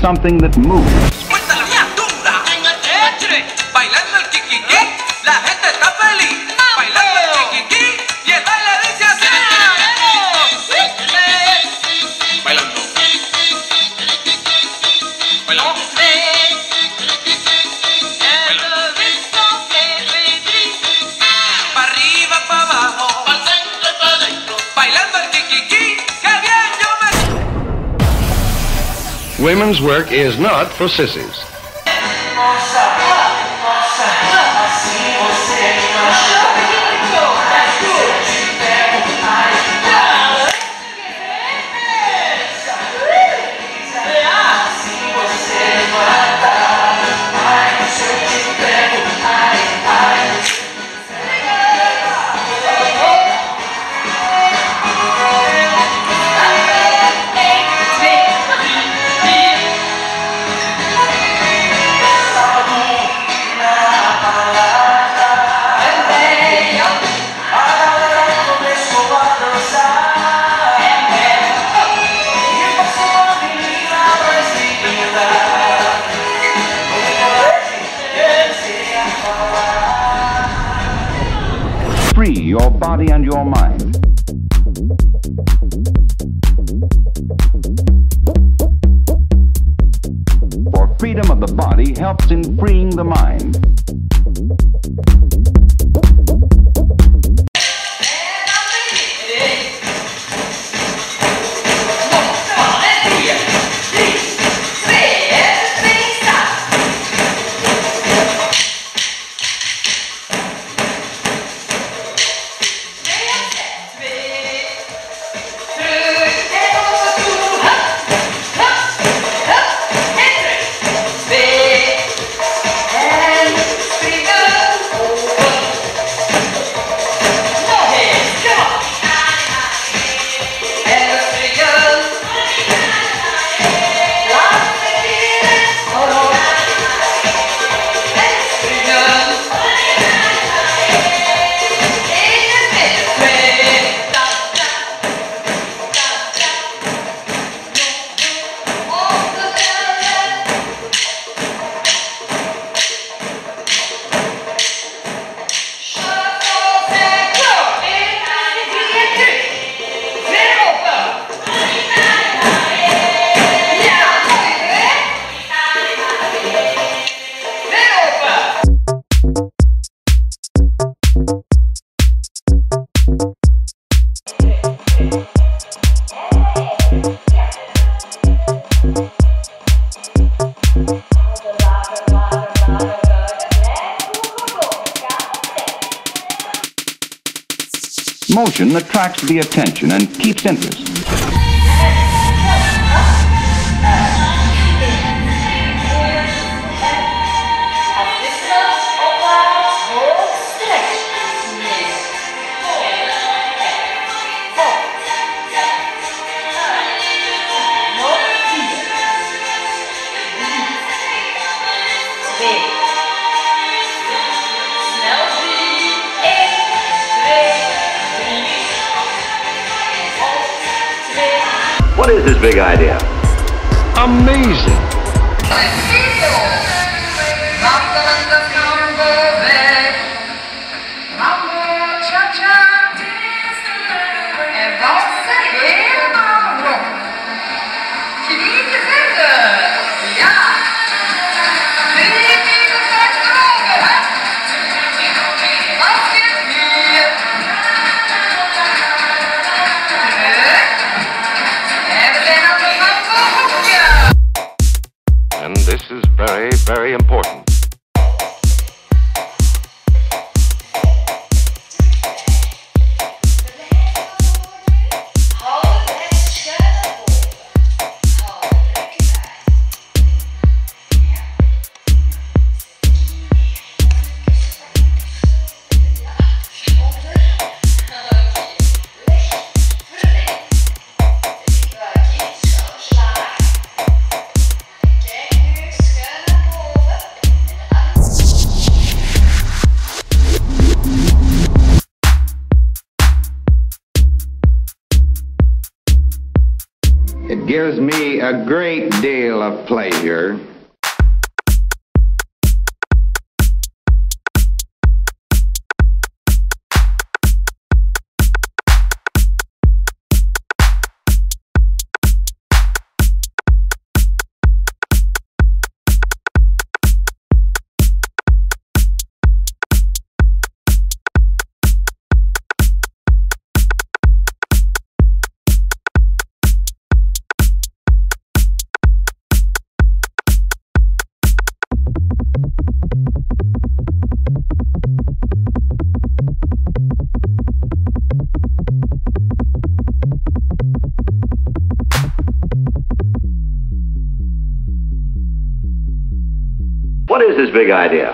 something that moves. Women's work is not for sissies. Your body and your mind. For freedom of the body helps in freeing the mind. Motion attracts the attention and keeps interest. What is this big idea? Amazing! And this is very, very important. Gives me a great deal of pleasure What is his big idea?